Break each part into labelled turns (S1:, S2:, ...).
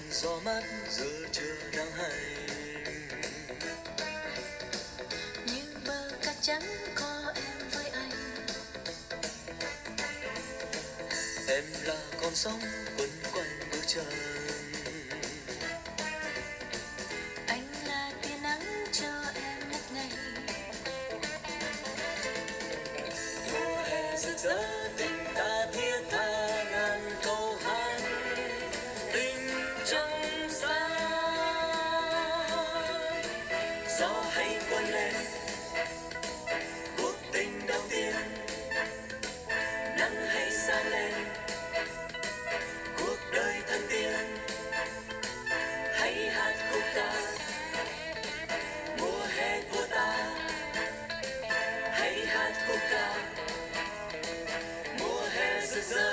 S1: làn gió mát giữa trưa nắng hay.
S2: Như bờ cát trắng có em với anh.
S1: Em là con sóng quấn quanh bước chân
S2: anh là
S1: rực rỡ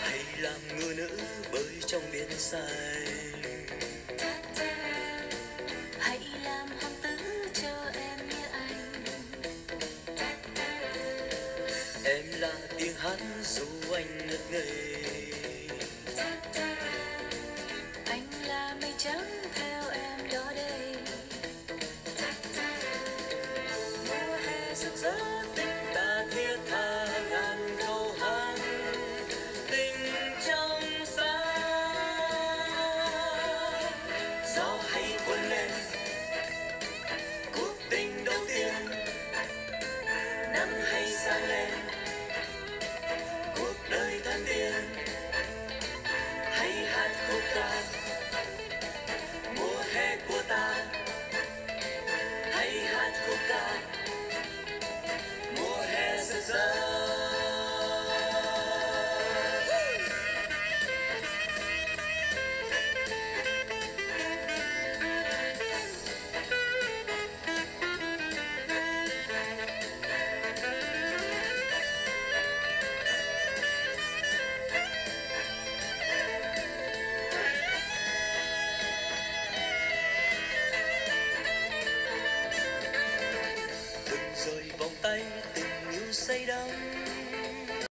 S1: hãy làm ngư nữ bơi trong biển xanh.
S2: Hãy làm hoàng tử cho em như anh.
S1: Em là tiếng hát dù anh ngất ngây.
S2: Anh là mây trắng theo em đó đây.
S1: Mùa hè rực rỡ hãy hát khúc ca rồi vòng tay tình yêu say đắm.